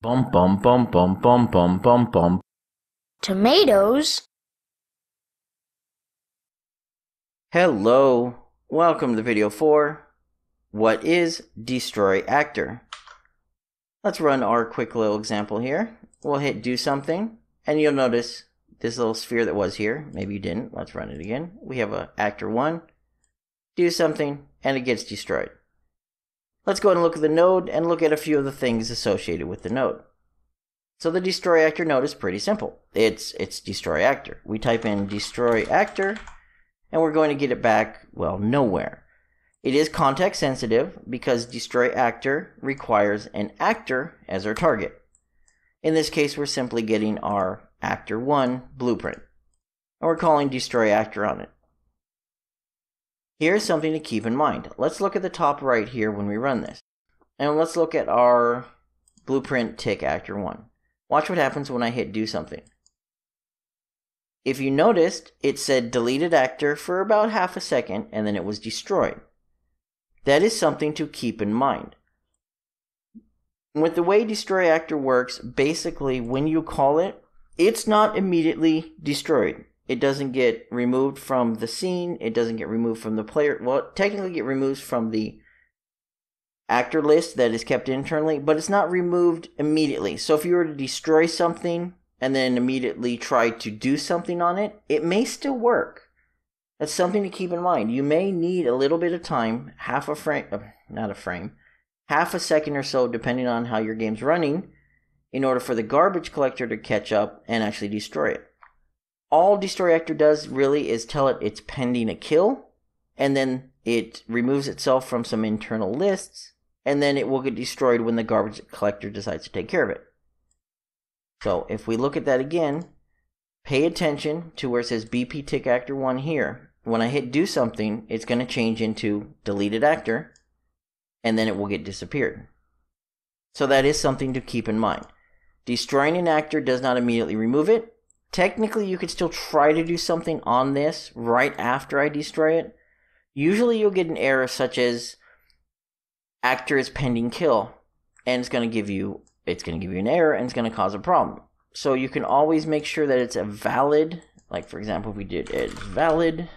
Bum bum bum bum bum bum bum bum. Tomatoes? Hello, welcome to video 4. What is Destroy Actor? Let's run our quick little example here. We'll hit do something, and you'll notice this little sphere that was here. Maybe you didn't. Let's run it again. We have a actor 1, do something, and it gets destroyed. Let's go and look at the node and look at a few of the things associated with the node. So the destroy actor node is pretty simple. It's it's destroy actor. We type in destroy actor and we're going to get it back, well, nowhere. It is context sensitive because destroy actor requires an actor as our target. In this case, we're simply getting our actor 1 blueprint. And we're calling destroy actor on it. Here's something to keep in mind. Let's look at the top right here when we run this. And let's look at our blueprint tick actor 1. Watch what happens when I hit do something. If you noticed, it said deleted actor for about half a second and then it was destroyed. That is something to keep in mind. With the way destroy actor works, basically when you call it, it's not immediately destroyed it doesn't get removed from the scene. It doesn't get removed from the player. Well, technically, it removes from the actor list that is kept internally, but it's not removed immediately. So if you were to destroy something and then immediately try to do something on it, it may still work. That's something to keep in mind. You may need a little bit of time, half a frame, uh, not a frame, half a second or so, depending on how your game's running, in order for the garbage collector to catch up and actually destroy it all Destroy Actor does really is tell it it's pending a kill, and then it removes itself from some internal lists, and then it will get destroyed when the garbage collector decides to take care of it. So if we look at that again, pay attention to where it says BP tick actor 1 here. When I hit do something, it's going to change into deleted actor, and then it will get disappeared. So that is something to keep in mind. Destroying an actor does not immediately remove it, technically you could still try to do something on this right after I destroy it. Usually you'll get an error such as actor is pending kill and it's going to give you it's going to give you an error and it's going to cause a problem. So you can always make sure that it's a valid like for example if we did it valid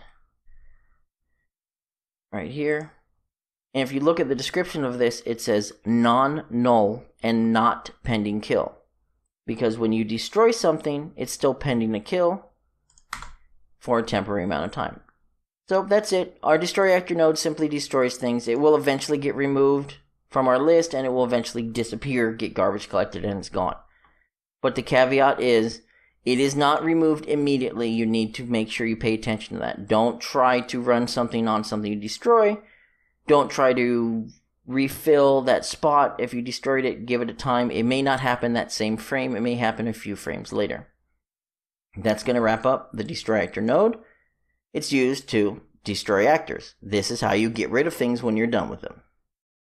right here. And if you look at the description of this it says non-null and not pending kill because when you destroy something, it's still pending a kill for a temporary amount of time. So that's it. Our destroy actor node simply destroys things. It will eventually get removed from our list and it will eventually disappear, get garbage collected, and it's gone. But the caveat is it is not removed immediately. You need to make sure you pay attention to that. Don't try to run something on something you destroy. Don't try to refill that spot. If you destroyed it, give it a time. It may not happen that same frame, it may happen a few frames later. That's going to wrap up the destroy actor node. It's used to destroy actors. This is how you get rid of things when you're done with them.